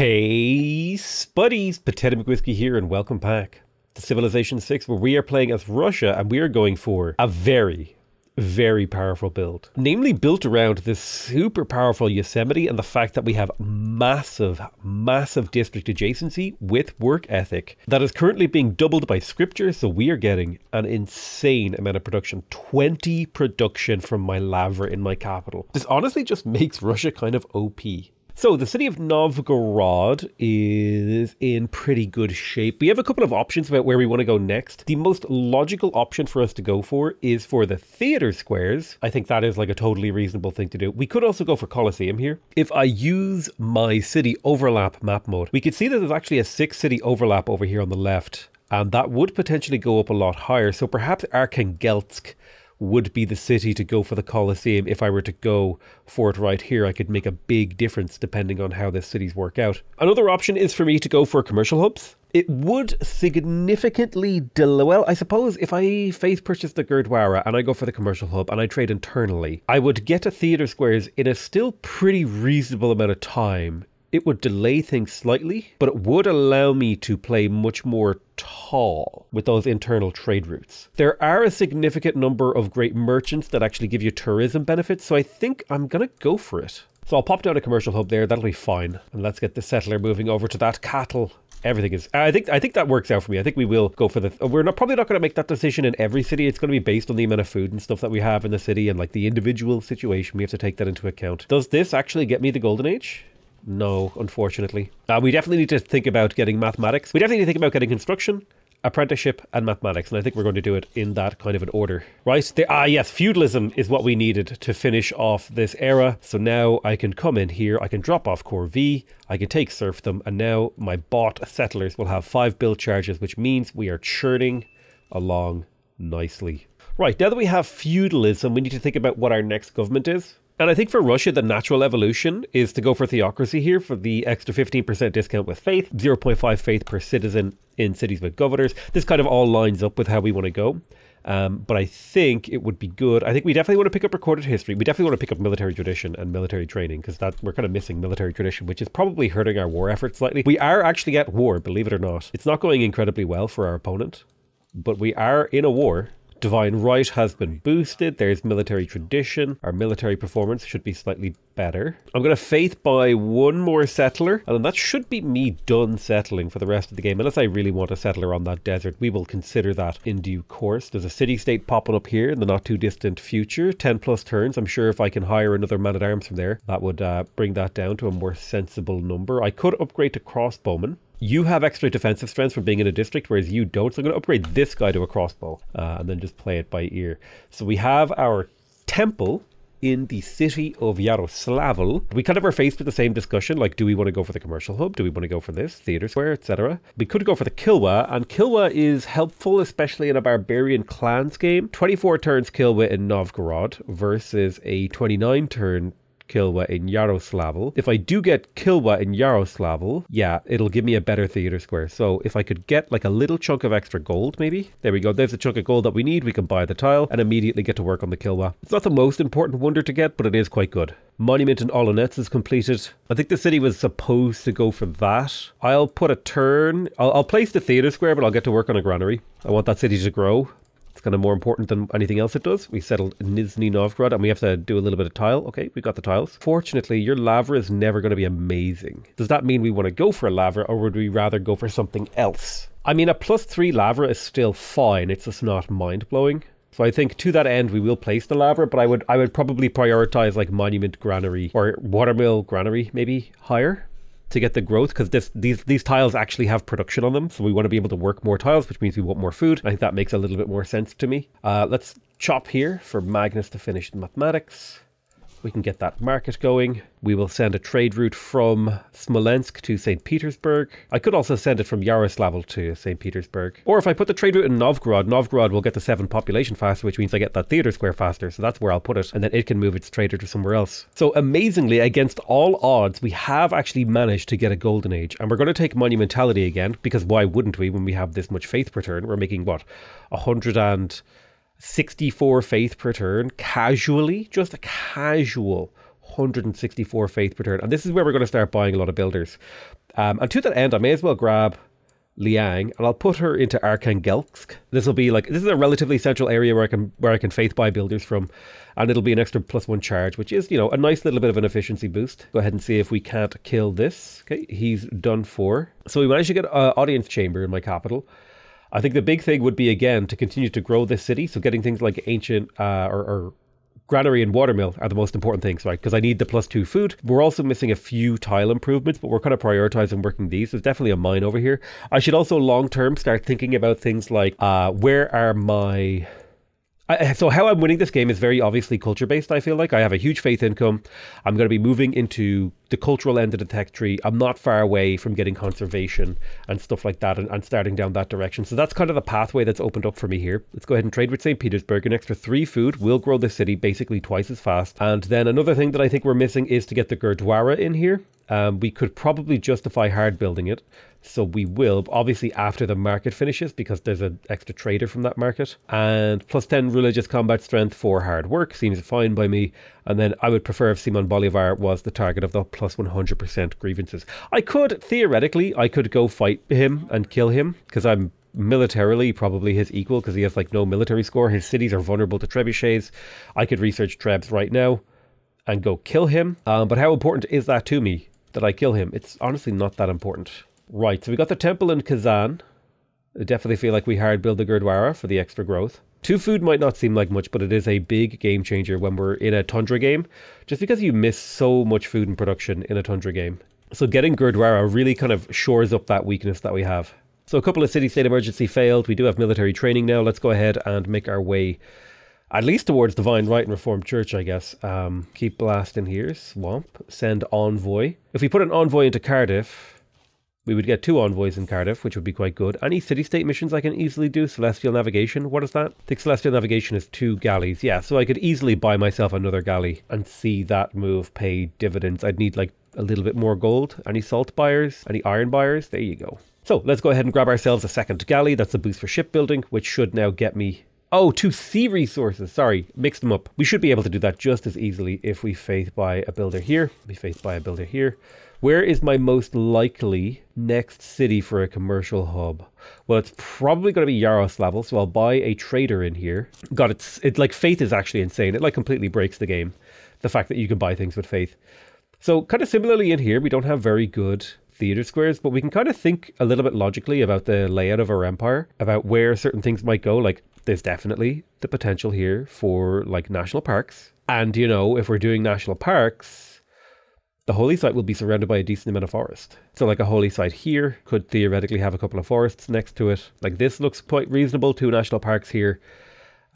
Hey, Spuddies! Potato McWhiskey here, and welcome back to Civilization 6, where we are playing as Russia and we are going for a very, very powerful build. Namely, built around this super powerful Yosemite and the fact that we have massive, massive district adjacency with work ethic that is currently being doubled by scripture. So we are getting an insane amount of production 20 production from my lavra in my capital. This honestly just makes Russia kind of OP. So the city of Novgorod is in pretty good shape. We have a couple of options about where we want to go next. The most logical option for us to go for is for the theater squares. I think that is like a totally reasonable thing to do. We could also go for Colosseum here. If I use my city overlap map mode, we could see that there's actually a six city overlap over here on the left. And that would potentially go up a lot higher. So perhaps Arkhangelsk would be the city to go for the Colosseum. If I were to go for it right here, I could make a big difference depending on how the cities work out. Another option is for me to go for commercial hubs. It would significantly delay. Well, I suppose if I faith purchase the Gurdwara and I go for the commercial hub and I trade internally, I would get to theater squares in a still pretty reasonable amount of time it would delay things slightly, but it would allow me to play much more tall with those internal trade routes. There are a significant number of great merchants that actually give you tourism benefits, so I think I'm going to go for it. So I'll pop down a commercial hub there, that'll be fine. And let's get the settler moving over to that cattle. Everything is i think i think that works out for me. I think we will go for the we're not probably not going to make that decision in every city. It's going to be based on the amount of food and stuff that we have in the city and like the individual situation. We have to take that into account. Does this actually get me the golden age no, unfortunately. Uh, we definitely need to think about getting mathematics. We definitely need to think about getting construction, apprenticeship, and mathematics. And I think we're going to do it in that kind of an order. Right? Ah, yes, feudalism is what we needed to finish off this era. So now I can come in here, I can drop off Corvée, I can take serfdom, and now my bought settlers will have five build charges, which means we are churning along nicely. Right, now that we have feudalism, we need to think about what our next government is. And I think for Russia, the natural evolution is to go for theocracy here for the extra 15% discount with faith, 0.5 faith per citizen in cities with governors. This kind of all lines up with how we want to go. Um, but I think it would be good. I think we definitely want to pick up recorded history. We definitely want to pick up military tradition and military training because that we're kind of missing military tradition, which is probably hurting our war effort slightly. We are actually at war, believe it or not. It's not going incredibly well for our opponent, but we are in a war Divine right has been boosted. There's military tradition. Our military performance should be slightly better. I'm going to faith buy one more settler, and then that should be me done settling for the rest of the game. Unless I really want a settler on that desert, we will consider that in due course. There's a city state popping up here in the not too distant future. 10 plus turns. I'm sure if I can hire another man at arms from there, that would uh, bring that down to a more sensible number. I could upgrade to crossbowman you have extra defensive strength from being in a district, whereas you don't. So I'm going to upgrade this guy to a crossbow uh, and then just play it by ear. So we have our temple in the city of Yaroslavl. We kind of are faced with the same discussion, like do we want to go for the commercial hub? Do we want to go for this, theater square, etc.? We could go for the Kilwa, and Kilwa is helpful, especially in a barbarian clans game. 24 turns Kilwa in Novgorod versus a 29 turn Kilwa in Yaroslavl. If I do get Kilwa in Yaroslavl, yeah, it'll give me a better theater square. So if I could get like a little chunk of extra gold, maybe. There we go. There's a chunk of gold that we need. We can buy the tile and immediately get to work on the Kilwa. It's not the most important wonder to get, but it is quite good. Monument in Olonets is completed. I think the city was supposed to go for that. I'll put a turn. I'll, I'll place the theater square, but I'll get to work on a granary. I want that city to grow. It's kind of more important than anything else it does. We settled Nizhny Novgorod and we have to do a little bit of tile. Okay, we got the tiles. Fortunately, your lavra is never going to be amazing. Does that mean we want to go for a lavra or would we rather go for something else? I mean, a plus three lavra is still fine. It's just not mind blowing. So I think to that end we will place the lavra, but I would I would probably prioritize like monument granary or watermill granary maybe higher to get the growth because these these tiles actually have production on them. So we want to be able to work more tiles, which means we want more food. I think that makes a little bit more sense to me. Uh, let's chop here for Magnus to finish the mathematics. We can get that market going. We will send a trade route from Smolensk to St. Petersburg. I could also send it from Yaroslavl to St. Petersburg. Or if I put the trade route in Novgorod, Novgorod will get the 7 population faster, which means I get that theater square faster. So that's where I'll put it. And then it can move its trader to somewhere else. So amazingly, against all odds, we have actually managed to get a golden age. And we're going to take monumentality again, because why wouldn't we when we have this much faith per turn? We're making what? 100 and... 64 faith per turn casually, just a casual 164 faith per turn. And this is where we're going to start buying a lot of builders. Um, and to that end, I may as well grab Liang, and I'll put her into Arkhangelsk. This will be like this is a relatively central area where I can where I can faith buy builders from, and it'll be an extra plus one charge, which is you know a nice little bit of an efficiency boost. Go ahead and see if we can't kill this. Okay, he's done for. So we managed to get an audience chamber in my capital. I think the big thing would be again to continue to grow this city. So getting things like ancient uh, or, or granary and watermill are the most important things, right? Because I need the plus two food. We're also missing a few tile improvements, but we're kind of prioritizing working these. There's definitely a mine over here. I should also long term start thinking about things like uh, where are my so how I'm winning this game is very obviously culture based. I feel like I have a huge faith income. I'm going to be moving into the cultural end of the tech tree. I'm not far away from getting conservation and stuff like that, and, and starting down that direction. So that's kind of the pathway that's opened up for me here. Let's go ahead and trade with St. Petersburg. An extra three food will grow the city basically twice as fast. And then another thing that I think we're missing is to get the Gurdwara in here. Um, we could probably justify hard building it. So we will, obviously after the market finishes, because there's an extra trader from that market. And plus 10 religious combat strength for hard work seems fine by me. And then I would prefer if Simon Bolivar was the target of the plus 100% grievances. I could, theoretically, I could go fight him and kill him, because I'm militarily probably his equal, because he has like no military score. His cities are vulnerable to trebuchets. I could research Trebs right now and go kill him. Um, but how important is that to me that I kill him? It's honestly not that important. Right, so we got the temple in Kazan. I definitely feel like we hard build the Gurdwara for the extra growth. Two food might not seem like much, but it is a big game changer when we're in a Tundra game, just because you miss so much food in production in a Tundra game. So getting Gurdwara really kind of shores up that weakness that we have. So a couple of city-state emergency failed. We do have military training now. Let's go ahead and make our way at least towards Divine Right and Reformed Church, I guess. Um, keep blasting here. Swamp. Send envoy. If we put an envoy into Cardiff, we would get two envoys in Cardiff, which would be quite good. Any city-state missions I can easily do. Celestial Navigation, what is that? I think Celestial Navigation is two galleys. Yeah, so I could easily buy myself another galley and see that move pay dividends. I'd need like a little bit more gold. Any salt buyers? Any iron buyers? There you go. So let's go ahead and grab ourselves a second galley. That's a boost for shipbuilding, which should now get me Oh, two sea resources. Sorry, mixed them up. We should be able to do that just as easily if we faith buy a builder here. We faith buy a builder here. Where is my most likely next city for a commercial hub? Well, it's probably going to be Yaroslavl, so I'll buy a trader in here. God, it's it like faith is actually insane. It like completely breaks the game. The fact that you can buy things with faith. So kind of similarly in here, we don't have very good theater squares, but we can kind of think a little bit logically about the layout of our empire, about where certain things might go. Like there's definitely the potential here for like national parks. And you know, if we're doing national parks, the holy site will be surrounded by a decent amount of forest. So like a holy site here could theoretically have a couple of forests next to it. Like this looks quite reasonable. Two national parks here.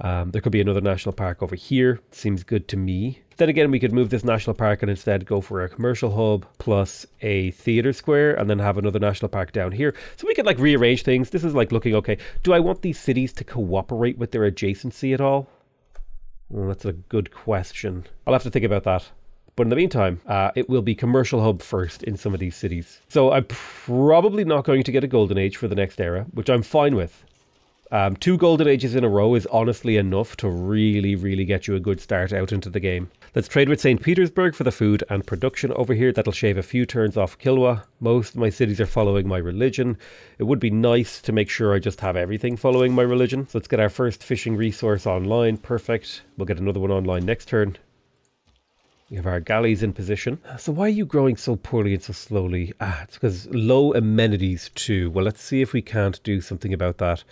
Um, there could be another national park over here. Seems good to me. Then again, we could move this national park and instead go for a commercial hub plus a theater square and then have another national park down here. So we could like rearrange things. This is like looking okay. Do I want these cities to cooperate with their adjacency at all? Well, that's a good question. I'll have to think about that. But in the meantime, uh, it will be commercial hub first in some of these cities. So I'm probably not going to get a golden age for the next era, which I'm fine with. Um, two golden ages in a row is honestly enough to really, really get you a good start out into the game. Let's trade with St. Petersburg for the food and production over here. That'll shave a few turns off Kilwa. Most of my cities are following my religion. It would be nice to make sure I just have everything following my religion. So let's get our first fishing resource online. Perfect. We'll get another one online next turn. We have our galleys in position. So why are you growing so poorly and so slowly? Ah, it's because low amenities too. Well, let's see if we can't do something about that.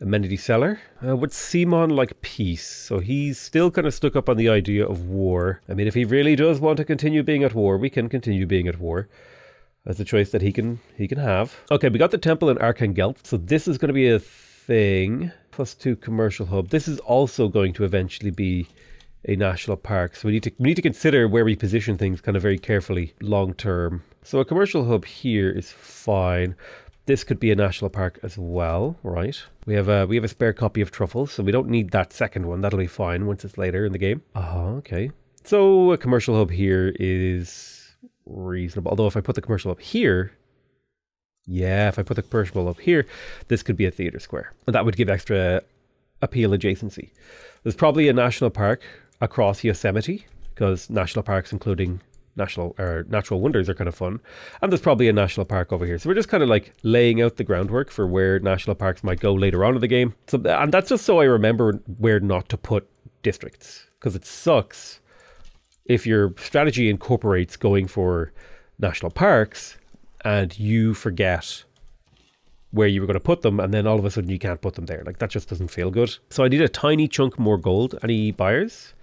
Amenity seller. Uh, would Simon like peace? So he's still kind of stuck up on the idea of war. I mean, if he really does want to continue being at war, we can continue being at war. That's a choice that he can he can have. Okay, we got the temple in Arkhangelsk. So this is going to be a thing. Plus two commercial hub. This is also going to eventually be a national park. So we need to we need to consider where we position things kind of very carefully long term. So a commercial hub here is fine. This could be a national park as well, right? We have a we have a spare copy of truffles, so we don't need that second one. That'll be fine once it's later in the game. Uh -huh, okay. So a commercial hub here is reasonable. Although if I put the commercial up here, yeah, if I put the commercial up here, this could be a theater square. And that would give extra appeal adjacency. There's probably a national park across Yosemite because national parks, including national or natural wonders are kind of fun. And there's probably a national park over here. So we're just kind of like laying out the groundwork for where national parks might go later on in the game. So and that's just so I remember where not to put districts because it sucks if your strategy incorporates going for national parks and you forget where you were going to put them and then all of a sudden you can't put them there. Like that just doesn't feel good. So I need a tiny chunk more gold. Any buyers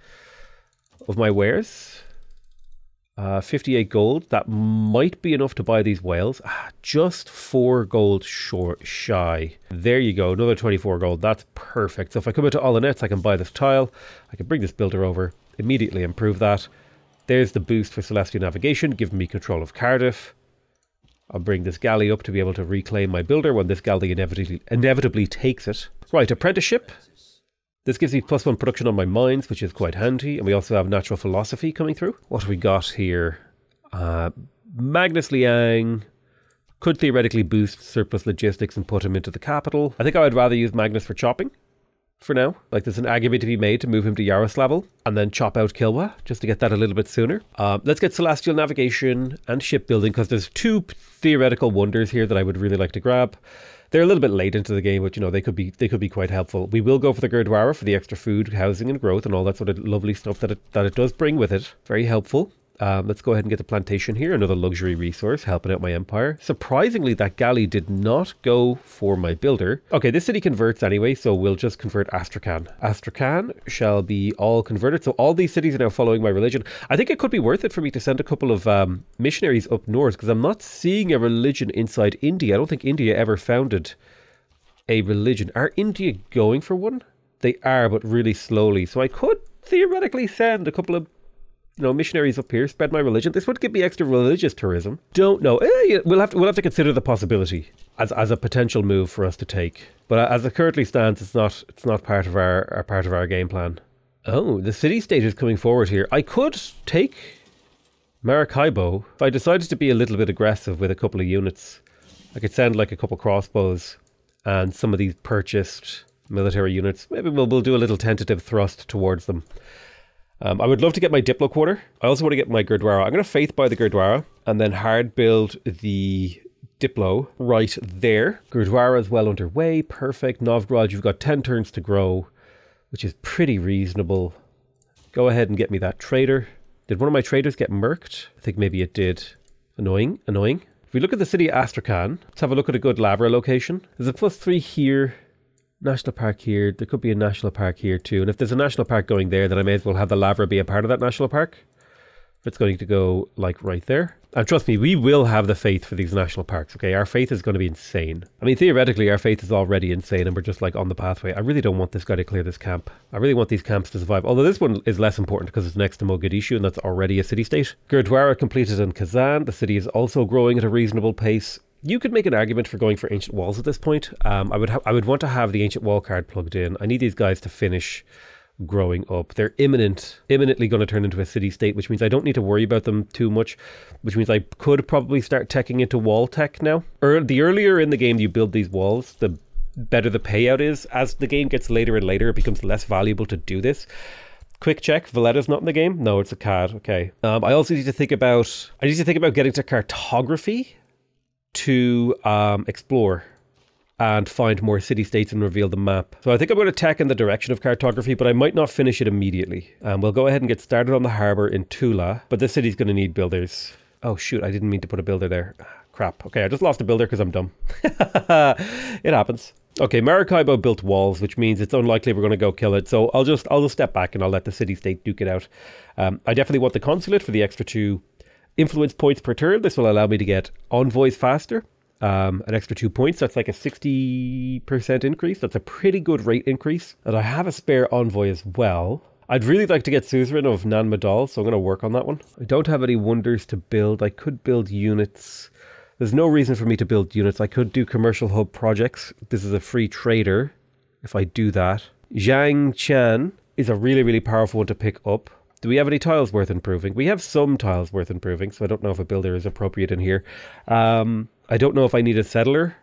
of my wares? Uh, 58 gold. That might be enough to buy these whales. Ah, just four gold short shy. There you go. Another 24 gold. That's perfect. So if I come into Olonets, I can buy this tile. I can bring this builder over, immediately improve that. There's the boost for Celestial Navigation, giving me control of Cardiff. I'll bring this galley up to be able to reclaim my builder when this galley inevitably, inevitably takes it. Right, apprenticeship. This gives me plus one production on my mines, which is quite handy. And we also have natural philosophy coming through. What have we got here? Uh, Magnus Liang could theoretically boost surplus logistics and put him into the capital. I think I would rather use Magnus for chopping for now. Like there's an argument to be made to move him to Yaroslavl and then chop out Kilwa just to get that a little bit sooner. Um, let's get Celestial Navigation and Shipbuilding because there's two theoretical wonders here that I would really like to grab. They're a little bit late into the game, but you know they could be they could be quite helpful. We will go for the Gurdwara for the extra food, housing, and growth, and all that sort of lovely stuff that it that it does bring with it. Very helpful. Um, let's go ahead and get the plantation here, another luxury resource helping out my empire. Surprisingly, that galley did not go for my builder. Okay, this city converts anyway, so we'll just convert Astrakhan. Astrakhan shall be all converted. So all these cities are now following my religion. I think it could be worth it for me to send a couple of um, missionaries up north because I'm not seeing a religion inside India. I don't think India ever founded a religion. Are India going for one? They are, but really slowly. So I could theoretically send a couple of you know, missionaries up here, spread my religion. This would give me extra religious tourism. Don't know. Eh, we'll have to, we'll have to consider the possibility as, as a potential move for us to take. But as it currently stands, it's not it's not part of our, our part of our game plan. Oh, the city state is coming forward here. I could take Maracaibo if I decided to be a little bit aggressive with a couple of units. I could send like a couple crossbows and some of these purchased military units. Maybe we'll, we'll do a little tentative thrust towards them. Um, I would love to get my Diplo quarter. I also want to get my Gurdwara. I'm going to faith buy the Gurdwara and then hard build the Diplo right there. Gurdwara is well underway. Perfect. Novgorod, you've got 10 turns to grow, which is pretty reasonable. Go ahead and get me that trader. Did one of my traders get murked? I think maybe it did. Annoying, annoying. If we look at the city Astrakhan, let's have a look at a good Lavra location. There's a plus three here national park here. There could be a national park here too. And if there's a national park going there, then I may as well have the Lavra be a part of that national park. If it's going to go like right there. And trust me, we will have the faith for these national parks, okay? Our faith is going to be insane. I mean, theoretically, our faith is already insane and we're just like on the pathway. I really don't want this guy to clear this camp. I really want these camps to survive. Although this one is less important because it's next to Mogadishu and that's already a city state. Gurdwara completed in Kazan. The city is also growing at a reasonable pace you could make an argument for going for ancient walls at this point. Um, I would ha- I would want to have the ancient wall card plugged in. I need these guys to finish growing up. They're imminent, imminently going to turn into a city state, which means I don't need to worry about them too much. Which means I could probably start teching into wall tech now. Or the earlier in the game you build these walls, the better the payout is. As the game gets later and later, it becomes less valuable to do this. Quick check, Valletta's not in the game. No, it's a card. Okay. Um, I also need to think about. I need to think about getting to cartography to um, explore and find more city states and reveal the map. So I think I'm going to tack in the direction of cartography, but I might not finish it immediately. Um, we'll go ahead and get started on the harbour in Tula, but this city's going to need builders. Oh shoot, I didn't mean to put a builder there. Crap. Okay, I just lost a builder because I'm dumb. it happens. Okay, Maracaibo built walls, which means it's unlikely we're going to go kill it. So I'll just I'll just step back and I'll let the city state duke it out. Um, I definitely want the consulate for the extra two influence points per turn. This will allow me to get envoys faster. Um, an extra two points. That's like a 60% increase. That's a pretty good rate increase. And I have a spare envoy as well. I'd really like to get suzerain of Nan Madol, so I'm going to work on that one. I don't have any wonders to build. I could build units. There's no reason for me to build units. I could do commercial hub projects. This is a free trader if I do that. Zhang Qian is a really, really powerful one to pick up. Do we have any tiles worth improving? We have some tiles worth improving, so I don't know if a builder is appropriate in here. Um, I don't know if I need a settler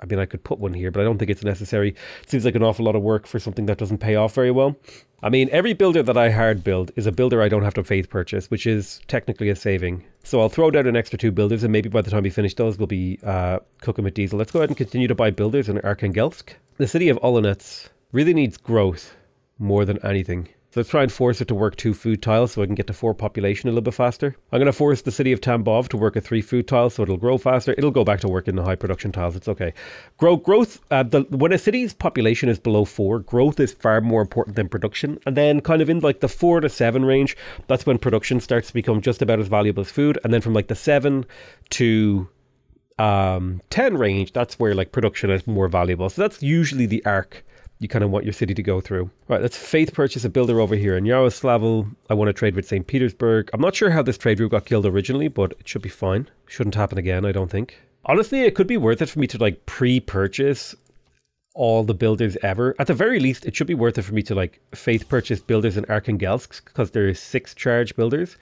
I mean, I could put one here, but I don't think it's necessary. It seems like an awful lot of work for something that doesn't pay off very well. I mean, every builder that I hard build is a builder I don't have to faith purchase, which is technically a saving. So I'll throw down an extra two builders, and maybe by the time we finish those, we'll be uh, cooking with diesel. Let's go ahead and continue to buy builders in Arkhangelsk. The city of Olonets really needs growth more than anything. Let's try and force it to work two food tiles so I can get to four population a little bit faster. I'm going to force the city of Tambov to work a three food tile so it'll grow faster. It'll go back to working the high production tiles. It's okay. Grow growth. Uh, the, when a city's population is below four, growth is far more important than production. And then kind of in like the four to seven range, that's when production starts to become just about as valuable as food. And then from like the seven to um, 10 range, that's where like production is more valuable. So that's usually the arc you kind of want your city to go through. Right, let's faith purchase a builder over here in Yaroslavl. I want to trade with St. Petersburg. I'm not sure how this trade route got killed originally, but it should be fine. Shouldn't happen again, I don't think. Honestly, it could be worth it for me to like pre-purchase all the builders ever. At the very least, it should be worth it for me to like faith purchase builders in Arkhangelsk because there is six charge builders.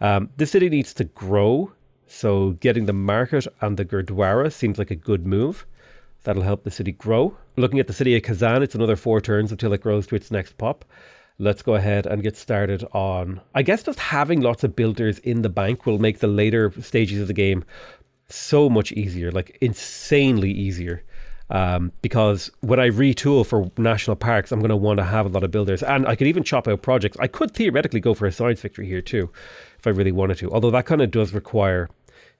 Um, this city needs to grow, so getting the market and the Gurdwara seems like a good move. That'll help the city grow. Looking at the city of Kazan, it's another four turns until it grows to its next pop. Let's go ahead and get started on. I guess just having lots of builders in the bank will make the later stages of the game so much easier, like insanely easier. Um, because when I retool for national parks, I'm going to want to have a lot of builders, and I could even chop out projects. I could theoretically go for a science victory here too, if I really wanted to. Although that kind of does require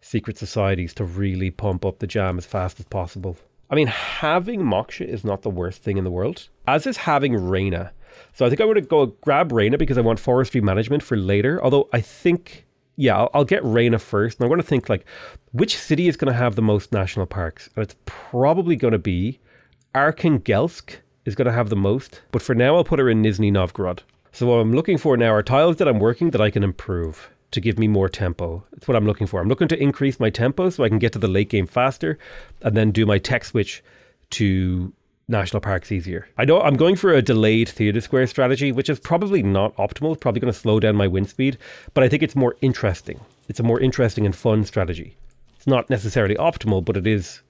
secret societies to really pump up the jam as fast as possible. I mean, having Moksha is not the worst thing in the world, as is having Reina. So I think I'm going to go grab Reina because I want forestry management for later. Although I think, yeah, I'll, I'll get Reina first. And I'm going to think like, which city is going to have the most national parks? And it's probably going to be Arkhangelsk is going to have the most. But for now, I'll put her in Nizhny Novgorod. So what I'm looking for now are tiles that I'm working that I can improve to give me more tempo. That's what I'm looking for. I'm looking to increase my tempo so I can get to the late game faster and then do my tech switch to national parks easier. I know I'm going for a delayed theatre square strategy, which is probably not optimal. It's probably going to slow down my wind speed, but I think it's more interesting. It's a more interesting and fun strategy. It's not necessarily optimal, but it is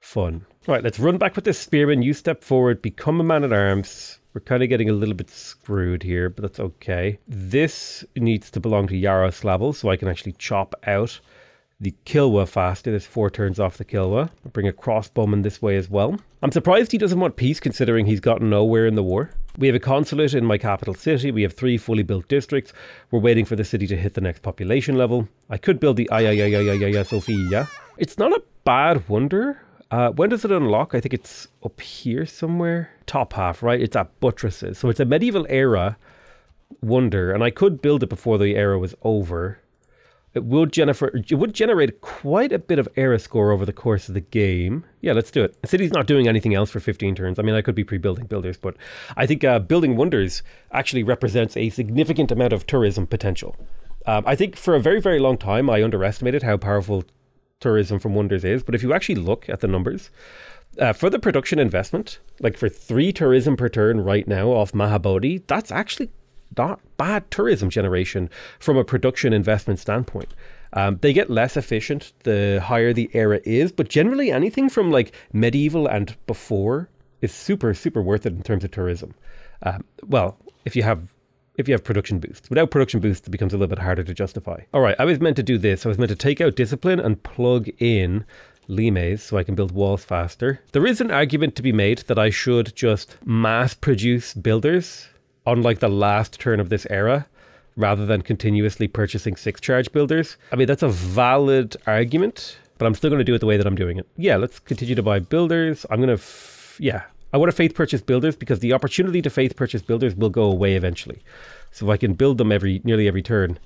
fun. All right, let's run back with this spearman. You step forward, become a man at arms. We're kind of getting a little bit screwed here, but that's okay. This needs to belong to Yaroslavl, so I can actually chop out the Kilwa faster. There's four turns off the Kilwa. I'll bring a crossbowman this way as well. I'm surprised he doesn't want peace considering he's gotten nowhere in the war. We have a consulate in my capital city. We have three fully built districts. We're waiting for the city to hit the next population level. I could build the Ayayayayaya Sofia. It's not a bad wonder. Uh, when does it unlock? I think it's up here somewhere. Top half, right? It's at buttresses. So it's a medieval era wonder, and I could build it before the era was over. It would, generate, it would generate quite a bit of era score over the course of the game. Yeah, let's do it. The city's not doing anything else for 15 turns. I mean, I could be pre-building builders, but I think uh, building wonders actually represents a significant amount of tourism potential. Um, I think for a very, very long time, I underestimated how powerful tourism from Wonders is, but if you actually look at the numbers, uh, for the production investment, like for three tourism per turn right now off Mahabodhi, that's actually not bad tourism generation from a production investment standpoint. Um, they get less efficient the higher the era is, but generally anything from like medieval and before is super, super worth it in terms of tourism. Um, well, if you have if you have production boosts. Without production boosts, it becomes a little bit harder to justify. All right, I was meant to do this. I was meant to take out discipline and plug in limes so I can build walls faster. There is an argument to be made that I should just mass produce builders, unlike the last turn of this era, rather than continuously purchasing six charge builders. I mean, that's a valid argument, but I'm still going to do it the way that I'm doing it. Yeah, let's continue to buy builders. I'm going to, yeah, I want to faith purchase builders because the opportunity to faith purchase builders will go away eventually. So if I can build them every nearly every turn,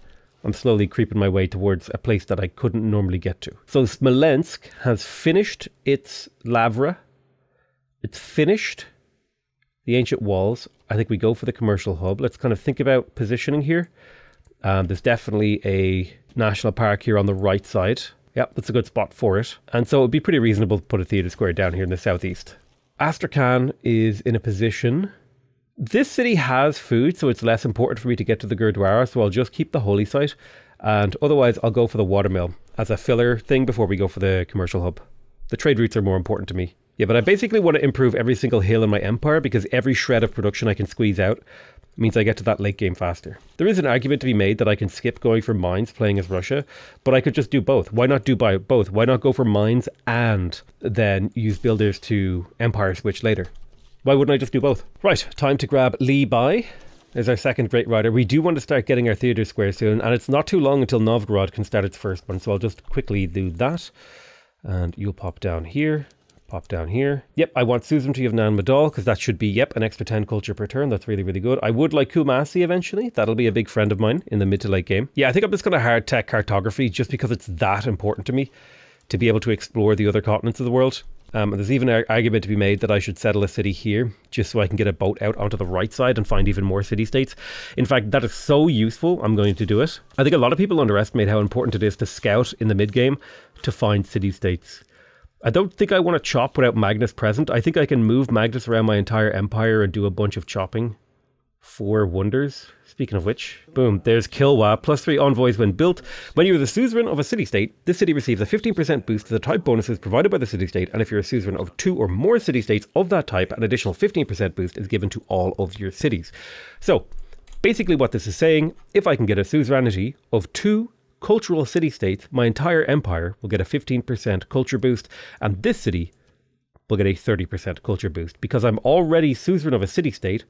I'm slowly creeping my way towards a place that I couldn't normally get to. So Smolensk has finished its Lavra. It's finished the ancient walls. I think we go for the commercial hub. Let's kind of think about positioning here. Um, there's definitely a national park here on the right side. Yep, that's a good spot for it. And so it would be pretty reasonable to put a theatre square down here in the southeast. Astrakhan is in a position. This city has food, so it's less important for me to get to the Gurdwara, so I'll just keep the holy site. And otherwise, I'll go for the watermill as a filler thing before we go for the commercial hub. The trade routes are more important to me. Yeah, but I basically want to improve every single hill in my empire because every shred of production I can squeeze out means I get to that late game faster. There is an argument to be made that I can skip going for mines playing as Russia, but I could just do both. Why not do both? Why not go for mines and then use builders to empire switch later? Why wouldn't I just do both? Right, time to grab Li Bai as our second great writer. We do want to start getting our theatre square soon, and it's not too long until Novgorod can start its first one, so I'll just quickly do that. And you'll pop down here. Pop down here. Yep, I want Suzerainty of Nan Madol because that should be, yep, an extra 10 culture per turn. That's really, really good. I would like Kumasi eventually. That'll be a big friend of mine in the mid to late game. Yeah, I think I'm just going to hard tech cartography just because it's that important to me to be able to explore the other continents of the world. Um, there's even an argument to be made that I should settle a city here just so I can get a boat out onto the right side and find even more city states. In fact, that is so useful, I'm going to do it. I think a lot of people underestimate how important it is to scout in the mid game to find city states. I don't think I want to chop without Magnus present. I think I can move Magnus around my entire empire and do a bunch of chopping for wonders. Speaking of which, boom, there's Kilwa, plus three envoys when built. When you're the suzerain of a city state, this city receives a 15% boost to the type bonuses provided by the city state, and if you're a suzerain of two or more city states of that type, an additional 15% boost is given to all of your cities. So, basically, what this is saying if I can get a suzerainty of two cultural city states, my entire empire will get a 15% culture boost, and this city will get a 30% culture boost. Because I'm already suzerain of a city state,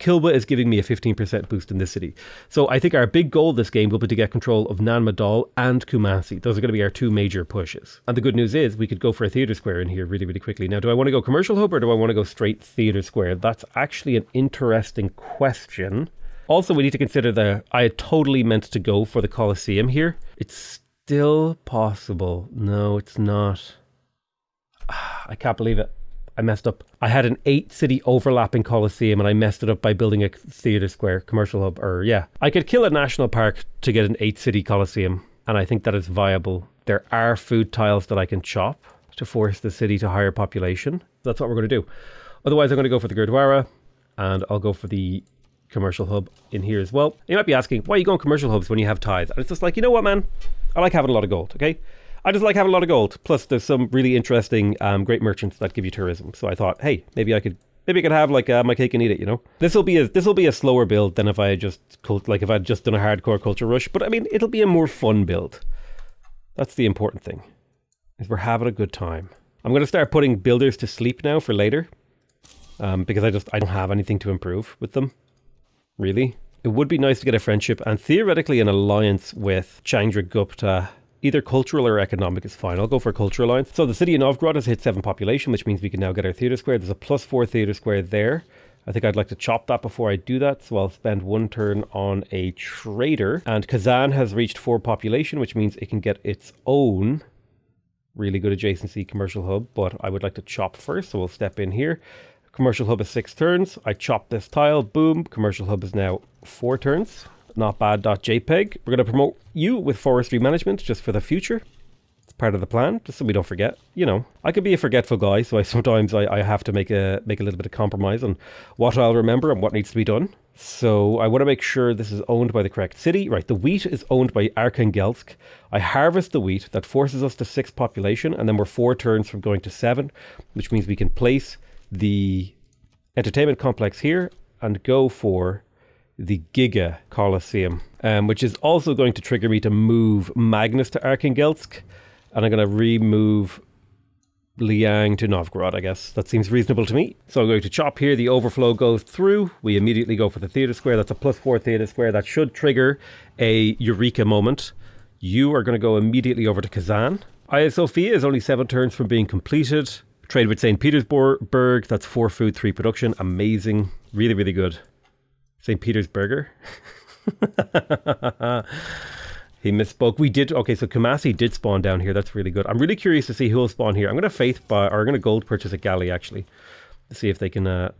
Kilwa is giving me a 15% boost in this city. So I think our big goal this game will be to get control of Nan Madol and Kumasi. Those are going to be our two major pushes. And the good news is we could go for a theatre square in here really, really quickly. Now, do I want to go commercial hub or do I want to go straight theatre square? That's actually an interesting question. Also, we need to consider that I totally meant to go for the Colosseum here. It's still possible. No, it's not. Ah, I can't believe it. I messed up. I had an eight city overlapping Coliseum and I messed it up by building a theatre square, commercial hub, or yeah. I could kill a national park to get an eight city Coliseum, and I think that is viable. There are food tiles that I can chop to force the city to higher population. That's what we're going to do. Otherwise, I'm going to go for the Gurdwara and I'll go for the commercial hub in here as well. You might be asking, why are you going commercial hubs when you have tithes? And it's just like, you know what, man? I like having a lot of gold, okay? I just like having a lot of gold. Plus, there's some really interesting, um, great merchants that give you tourism. So I thought, hey, maybe I could, maybe I could have like uh, my cake and eat it. You know, this will be a this will be a slower build than if I just cult, like if I'd just done a hardcore culture rush. But I mean, it'll be a more fun build. That's the important thing, is we're having a good time. I'm going to start putting builders to sleep now for later, um, because I just I don't have anything to improve with them, really. It would be nice to get a friendship and theoretically an alliance with Chandragupta Either cultural or economic is fine. I'll go for cultural alliance. So the city of Novgorod has hit 7 population, which means we can now get our theatre square. There's a plus 4 theatre square there. I think I'd like to chop that before I do that, so I'll spend one turn on a trader. And Kazan has reached 4 population, which means it can get its own really good adjacency commercial hub, but I would like to chop first, so we'll step in here. Commercial hub is 6 turns. I chop this tile, boom. Commercial hub is now 4 turns notbad.jpg. We're going to promote you with forestry management just for the future. It's part of the plan, just so we don't forget. You know, I could be a forgetful guy, so I sometimes I, I have to make a make a little bit of compromise on what I'll remember and what needs to be done. So I want to make sure this is owned by the correct city. Right, the wheat is owned by Arkhangelsk. I harvest the wheat that forces us to six population, and then we're four turns from going to seven, which means we can place the entertainment complex here and go for the Giga Colosseum, um, which is also going to trigger me to move Magnus to Arkhangelsk, and I'm going to remove Liang to Novgorod, I guess. That seems reasonable to me. So I'm going to chop here. The overflow goes through. We immediately go for the theatre square. That's a plus four theatre square. That should trigger a eureka moment. You are going to go immediately over to Kazan. Hagia Sophia is only seven turns from being completed. Trade with St. Petersburg. That's four food, three production. Amazing. Really, really good. St. Peter's Burger. he misspoke. We did okay. So Kumasi did spawn down here. That's really good. I'm really curious to see who will spawn here. I'm going to faith buy, or I'm going to gold purchase a galley actually, see if they can uh,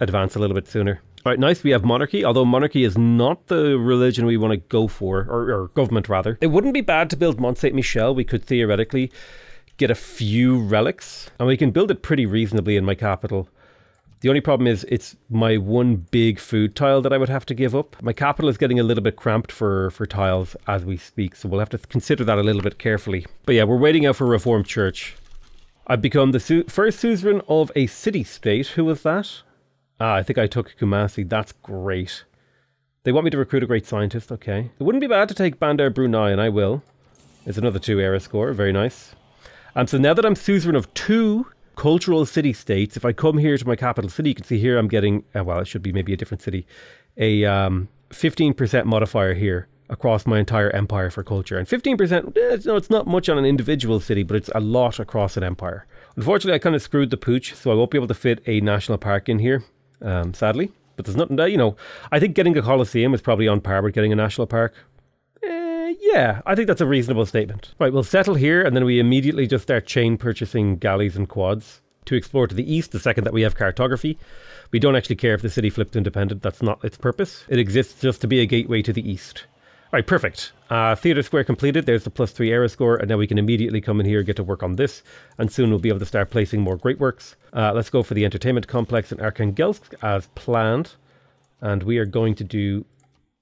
advance a little bit sooner. All right, nice. We have monarchy, although monarchy is not the religion we want to go for, or, or government rather. It wouldn't be bad to build Mont Saint Michel. We could theoretically get a few relics, and we can build it pretty reasonably in my capital. The only problem is it's my one big food tile that I would have to give up. My capital is getting a little bit cramped for, for tiles as we speak, so we'll have to consider that a little bit carefully. But yeah, we're waiting out for a Reformed Church. I've become the su- first suzerain of a city-state. Who was that? Ah, I think I took Kumasi. That's great. They want me to recruit a great scientist. Okay. It wouldn't be bad to take Bandar Brunei, and I will. It's another two era score. Very nice. So now that I'm suzerain of two cultural city states, if I come here to my capital city, you can see here I'm getting, uh, well, it should be maybe a different city, a um, 15% modifier here across my entire empire for culture. And 15%, eh, no, it's not much on an individual city, but it's a lot across an empire. Unfortunately, I kind of screwed the pooch, so I won't be able to fit a national park in here, um, sadly. But there's nothing, you know, I think getting a Colosseum is probably on par with getting a national park. Yeah, I think that's a reasonable statement. Right, we'll settle here and then we immediately just start chain purchasing galleys and quads to explore to the east the second that we have cartography. We don't actually care if the city flipped independent, that's not its purpose. It exists just to be a gateway to the east. Right, perfect. Uh, theatre square completed. There's the plus three era score, and now we can immediately come in here, and get to work on this, and soon we'll be able to start placing more great works. Uh, let's go for the entertainment complex in Arkhangelsk as planned, and we are going to do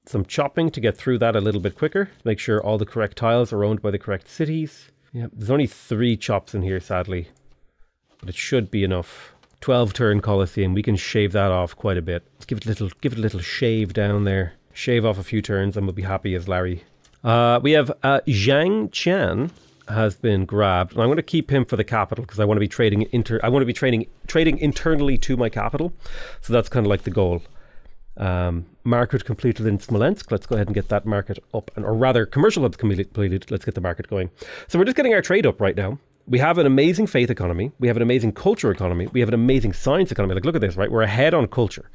some chopping to get through that a little bit quicker. Make sure all the correct tiles are owned by the correct cities. Yeah, there's only three chops in here, sadly, but it should be enough. 12 turn Colosseum. We can shave that off quite a bit. Let's give it a little, give it a little shave down there shave off a few turns and we'll be happy as Larry. Uh, we have uh, Zhang Qian has been grabbed, and I'm going to keep him for the capital because I want to be trading inter. I want to be trading trading internally to my capital, so that's kind of like the goal. Um, market completed in Smolensk. Let's go ahead and get that market up, and or rather, commercial hubs completed. Let's get the market going. So we're just getting our trade up right now. We have an amazing faith economy. We have an amazing culture economy. We have an amazing science economy. Like, look at this, right? We're ahead on culture.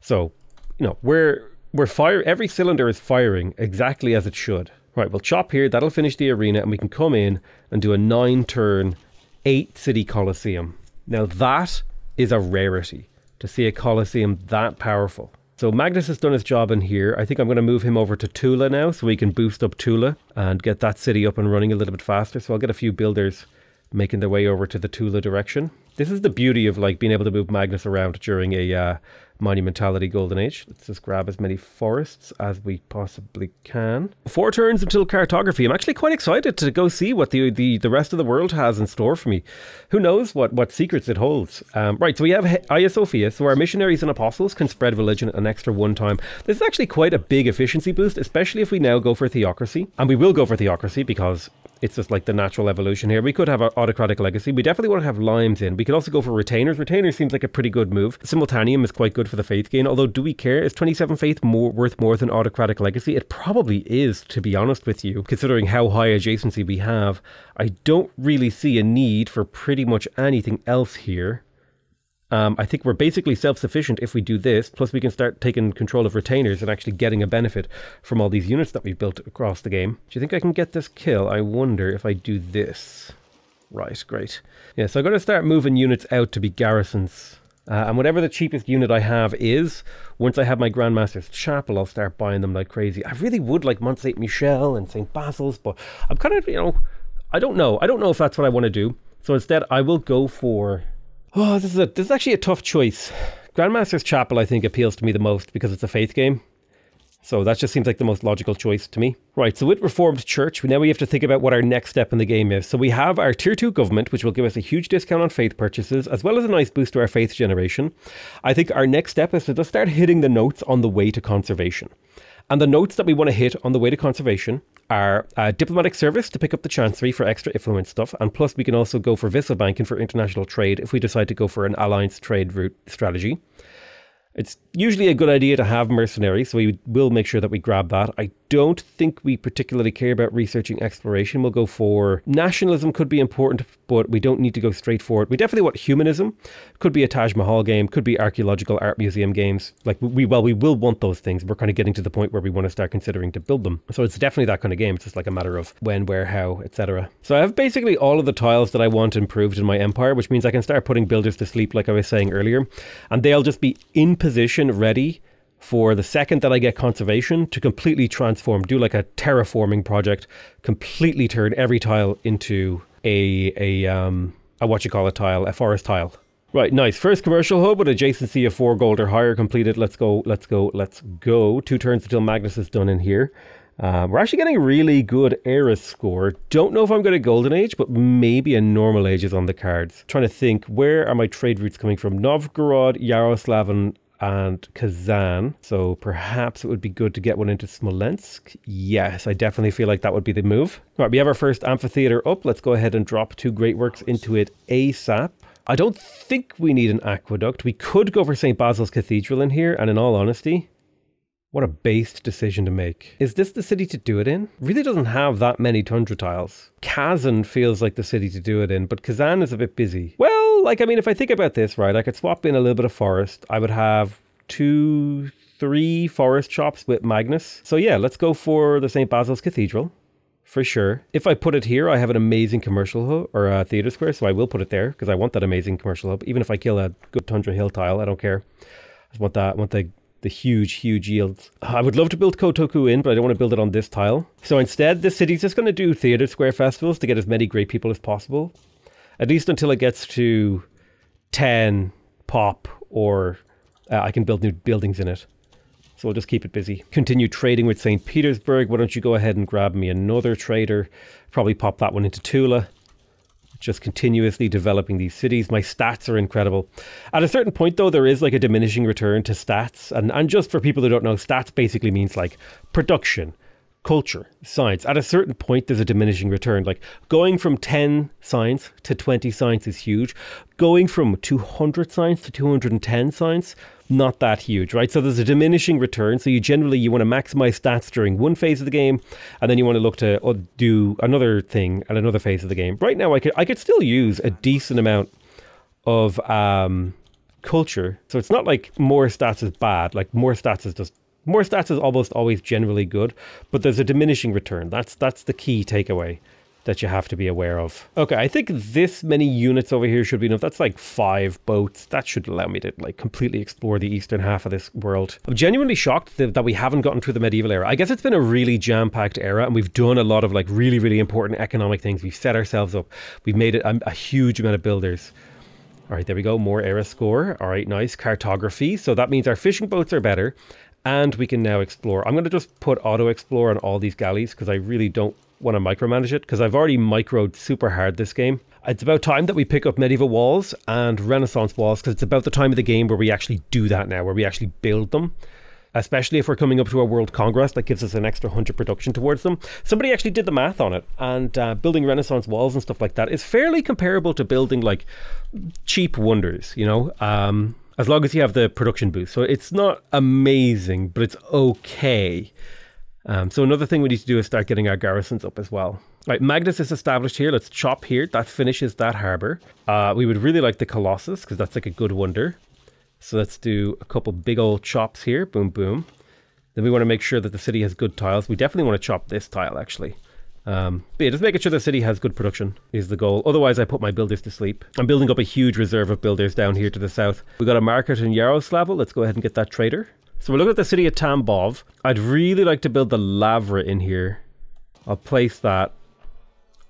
So, you know, we're we're fire every cylinder is firing exactly as it should. Right, we'll chop here, that'll finish the arena, and we can come in and do a nine turn, eight city coliseum. Now that is a rarity to see a coliseum that powerful. So Magnus has done his job in here. I think I'm going to move him over to Tula now so we can boost up Tula and get that city up and running a little bit faster. So I'll get a few builders making their way over to the Tula direction. This is the beauty of like being able to move Magnus around during a uh, Monumentality Golden Age. Let's just grab as many forests as we possibly can. Four turns until cartography. I'm actually quite excited to go see what the, the, the rest of the world has in store for me. Who knows what, what secrets it holds. Um, right, so we have Hagia Sophia. So our missionaries and apostles can spread religion an extra one time. This is actually quite a big efficiency boost, especially if we now go for theocracy. And we will go for theocracy because it's just like the natural evolution here. We could have an autocratic legacy. We definitely want to have limes in. We could also go for retainers. Retainers seems like a pretty good move. Simultaneum is quite good for the faith gain. Although, do we care? Is 27 faith more worth more than autocratic legacy? It probably is, to be honest with you, considering how high adjacency we have. I don't really see a need for pretty much anything else here. Um, I think we're basically self sufficient if we do this, plus we can start taking control of retainers and actually getting a benefit from all these units that we've built across the game. Do you think I can get this kill? I wonder if I do this. Right, great. Yeah, so I'm going to start moving units out to be garrisons. Uh, and whatever the cheapest unit I have is, once I have my Grandmaster's Chapel, I'll start buying them like crazy. I really would like Mont Saint Michel and St. Basil's, but I'm kind of, you know, I don't know. I don't know if that's what I want to do. So instead, I will go for Oh, this is a this is actually a tough choice. Grandmaster's Chapel, I think, appeals to me the most because it's a faith game. So that just seems like the most logical choice to me. Right, so with Reformed Church, now we have to think about what our next step in the game is. So we have our Tier 2 government, which will give us a huge discount on faith purchases, as well as a nice boost to our faith generation. I think our next step is to just start hitting the notes on the way to conservation. And the notes that we want to hit on the way to conservation are uh, diplomatic service to pick up the chancery for extra influence stuff, and plus we can also go for Visa banking for international trade if we decide to go for an alliance trade route strategy. It's usually a good idea to have mercenaries, so we will make sure that we grab that. I don't think we particularly care about researching exploration. We'll go for nationalism could be important, but we don't need to go straight for it. We definitely want humanism. Could be a Taj Mahal game, could be archaeological art museum games. Like we well, we will want those things. We're kind of getting to the point where we want to start considering to build them. So it's definitely that kind of game. It's just like a matter of when, where, how, etc. So I have basically all of the tiles that I want improved in my empire, which means I can start putting builders to sleep, like I was saying earlier, and they'll just be in position, ready for the second that I get conservation to completely transform, do like a terraforming project, completely turn every tile into a a um a what you call a tile, a forest tile. Right, nice. First commercial hub with adjacency of four gold or higher completed. Let's go, let's go, let's go. Two turns until Magnus is done in here. Um, we're actually getting a really good era score. Don't know if I'm going to Golden Age, but maybe a normal age is on the cards. Trying to think, where are my trade routes coming from? Novgorod, Yaroslavl, and Kazan. So perhaps it would be good to get one into Smolensk. Yes, I definitely feel like that would be the move. All right, we have our first amphitheater up. Let's go ahead and drop two great works into it ASAP. I don't think we need an aqueduct. We could go for St. Basil's Cathedral in here, and in all honesty, what a based decision to make. Is this the city to do it in? Really doesn't have that many tundra tiles. Kazan feels like the city to do it in, but Kazan is a bit busy. Well, like, I mean, if I think about this, right, I could swap in a little bit of forest. I would have two, three forest chops with Magnus. So yeah, let's go for the St. Basil's Cathedral for sure. If I put it here, I have an amazing commercial hub or a theater square, so I will put it there because I want that amazing commercial hub. Even if I kill a good Tundra Hill tile, I don't care. I want that. I want the the huge, huge yields. I would love to build Kotoku Inn, but I don't want to build it on this tile. So instead, this city's just going to do theater square festivals to get as many great people as possible, at least until it gets to ten pop, or uh, I can build new buildings in it. So we'll just keep it busy. Continue trading with St. Petersburg. Why don't you go ahead and grab me another trader? Probably pop that one into Tula. Just continuously developing these cities. My stats are incredible. At a certain point, though, there is like a diminishing return to stats. And, and just for people who don't know, stats basically means like production, culture, science. At a certain point, there's a diminishing return. Like going from 10 science to 20 science is huge. Going from 200 science to 210 science, not that huge, right? So there's a diminishing return. So you generally you want to maximize stats during one phase of the game, and then you want to look to uh, do another thing at another phase of the game. Right now, I could I could still use a decent amount of um, culture. So it's not like more stats is bad. Like more stats is just more stats is almost always generally good, but there's a diminishing return. That's that's the key takeaway that you have to be aware of. Okay, I think this many units over here should be enough. That's like five boats. That should allow me to like completely explore the eastern half of this world. I'm genuinely shocked that, that we haven't gotten through the medieval era. I guess it's been a really jam-packed era and we've done a lot of like really, really important economic things. We've set ourselves up. We've made it a, a huge amount of builders. All right, there we go. More era score. All right, nice. Cartography. So that means our fishing boats are better and we can now explore. I'm going to just put auto explore on all these galleys because I really don't want to micromanage it because I've already microed super hard this game. It's about time that we pick up medieval walls and renaissance walls because it's about the time of the game where we actually do that now, where we actually build them. Especially if we're coming up to a world congress that gives us an extra 100 production towards them. Somebody actually did the math on it, and uh, building Renaissance walls and stuff like that is fairly comparable to building like cheap wonders, you know? Um, as long as you have the production boost. So it's not amazing, but it's okay. Um, so another thing we need to do is start getting our garrisons up as well. Right, Magnus is established here. Let's chop here. That finishes that harbour. Uh, we would really like the Colossus because that's like a good wonder. So let's do a couple big old chops here. Boom, boom. Then we want to make sure that the city has good tiles. We definitely want to chop this tile actually. Um, but yeah, just making sure the city has good production is the goal. Otherwise, I put my builders to sleep. I'm building up a huge reserve of builders down here to the south. We got a market in Yaroslavl. Let's go ahead and get that trader. So we're looking at the city of Tambov. I'd really like to build the Lavra in here. I'll place that.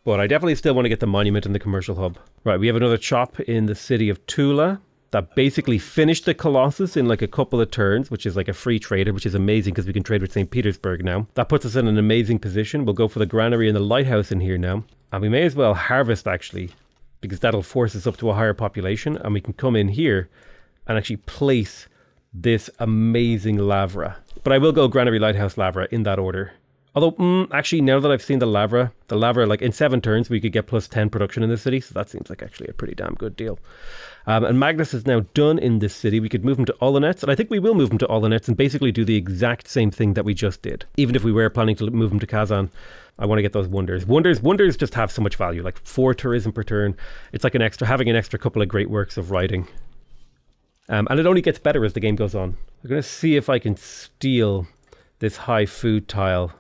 But I definitely still want to get the monument and the commercial hub. Right, we have another chop in the city of Tula that basically finished the Colossus in like a couple of turns, which is like a free trader, which is amazing because we can trade with St. Petersburg now. That puts us in an amazing position. We'll go for the granary and the lighthouse in here now. And we may as well harvest actually, because that'll force us up to a higher population. And we can come in here and actually place this amazing Lavra. But I will go Granary Lighthouse Lavra in that order. Although, mm, actually, now that I've seen the Lavra, the Lavra, like in seven turns, we could get plus 10 production in the city. So that seems like actually a pretty damn good deal. Um, and Magnus is now done in this city. We could move him to Olonets, and I think we will move him to Olonets and basically do the exact same thing that we just did. Even if we were planning to move him to Kazan, I want to get those wonders. Wonders, wonders just have so much value. Like four tourism per turn. It's like an extra, having an extra couple of great works of writing um, and it only gets better as the game goes on. I'm going to see if I can steal this high food tile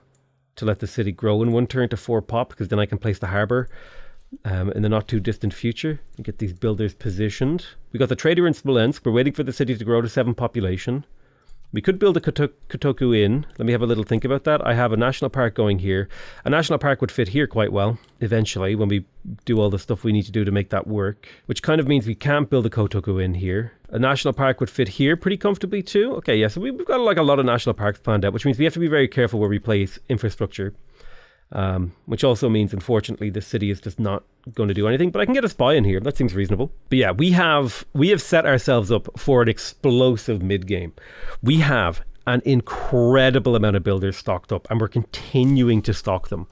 to let the city grow in one turn to four pop, because then I can place the harbour um, in the not too distant future and get these builders positioned. We got the trader in Smolensk. We're waiting for the city to grow to seven population. We could build a Kotoku Inn. Let me have a little think about that. I have a national park going here. A national park would fit here quite well eventually when we do all the stuff we need to do to make that work, which kind of means we can't build a Kotoku Inn here. A national park would fit here pretty comfortably too. Okay, yeah, so we've got like a lot of national parks planned out, which means we have to be very careful where we place infrastructure. Um, which also means, unfortunately, the city is just not going to do anything. But I can get a spy in here. That seems reasonable. But yeah, we have we have set ourselves up for an explosive mid game. We have an incredible amount of builders stocked up, and we're continuing to stock them.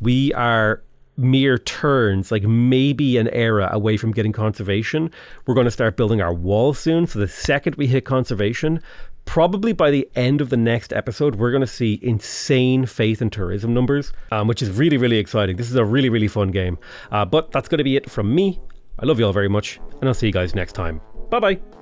We are mere turns, like maybe an era away from getting conservation. We're going to start building our wall soon. So the second we hit conservation, probably by the end of the next episode, we're going to see insane faith and tourism numbers, um, which is really, really exciting. This is a really, really fun game. Uh, but that's going to be it from me. I love you all very much, and I'll see you guys next time. Bye bye.